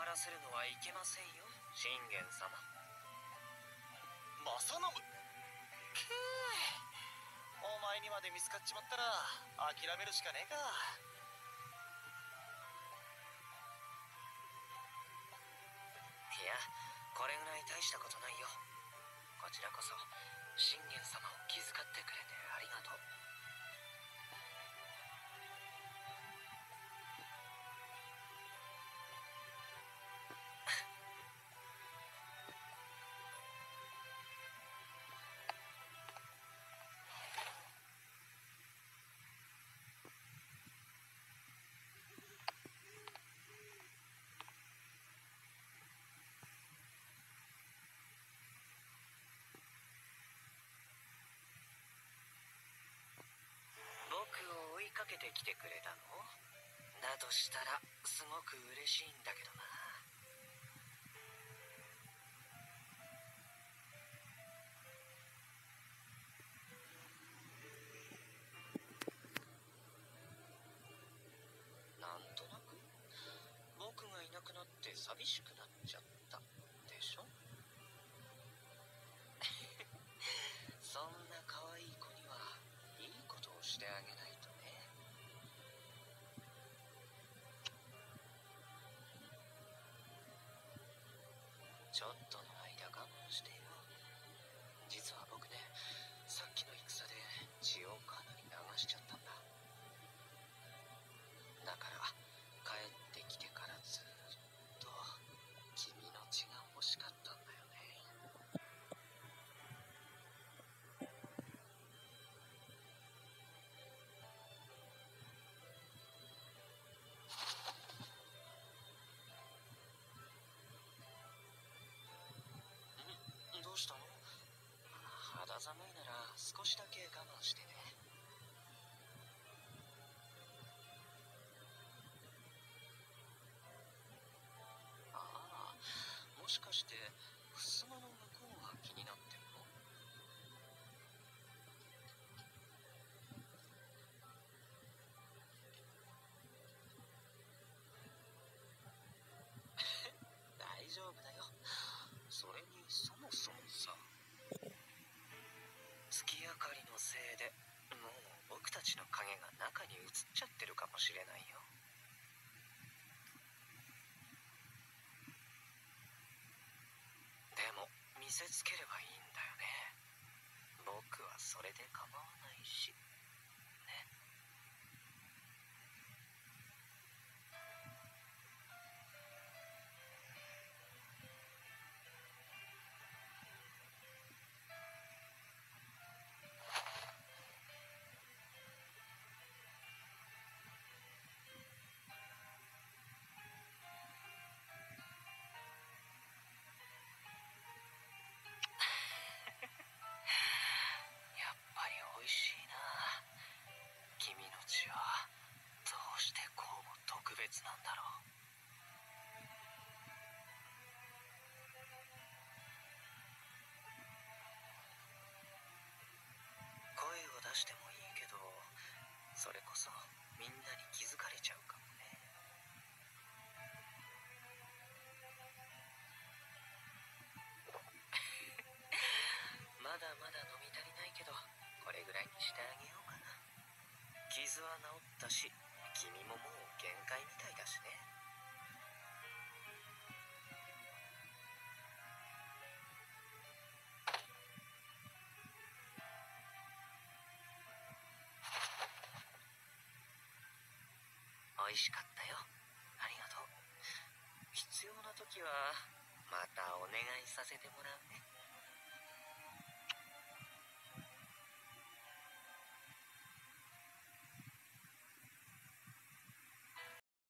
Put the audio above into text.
困らせるのはいけませんよ。信玄様。正信。くー。お前にまで見つかっちまったら諦めるしかねえか。いやこれぐらい大したことないよ。こちらこそ信玄様を気遣ってくれてありがとうけてきてくれたの？だとしたらすごく嬉しいんだけどな。なんとなく僕がいなくなって寂しくなっちゃった。たちの影が中に映っちゃってるかもしれないよ。でも見せつければいいんだよね。僕はそれで構わないし。し君ももう限界みたいだしね。美味しかったよ。ありがとう。必要な時はまたお願いさせてもらうね。